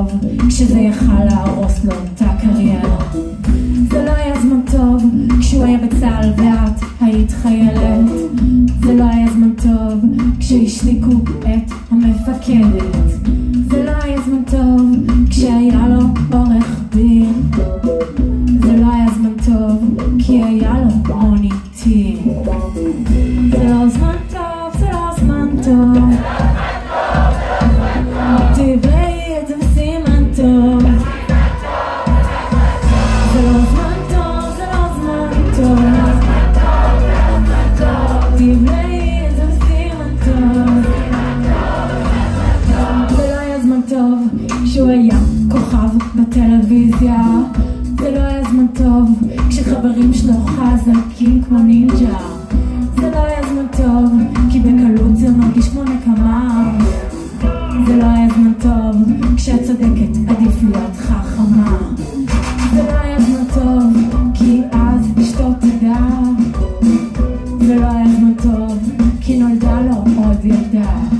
טוב כשזה יכל להרוס לו את הקריירה. זה לא היה זמן טוב כשהוא היה בצה"ל ואת היית חיילת. זה לא היה זמן טוב כשהשתיקו את המפקדת. זה לא היה זמן טוב כשהיה כשהוא היה כוכב בטלוויזיה. זה לא היה זמן טוב כשחברים שלו חזקים כמו נינג'ה. זה לא היה זמן טוב כי בקלות זה מרגיש כמו נקמה. זה לא היה זמן טוב כשאת צודקת עדיף להיות חכמה. זה לא היה זמן טוב כי אז אשתו תדע. זה לא היה זמן טוב כי נולדה לו עוד ילדה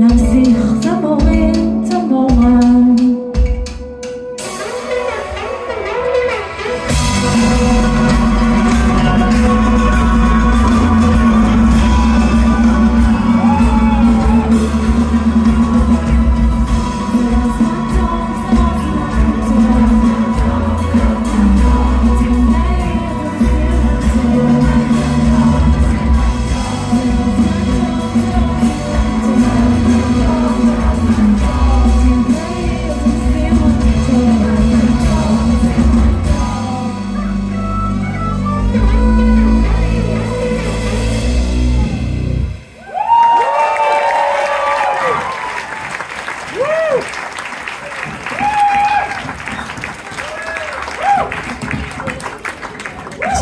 Let's see.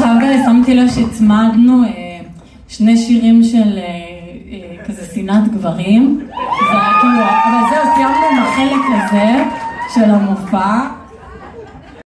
עכשיו שמתי לב שהצמדנו אה, שני שירים של אה, אה, כזה שנאת גברים. זה כאילו, אבל זהו, סיימנו עם החלק הזה של המופע.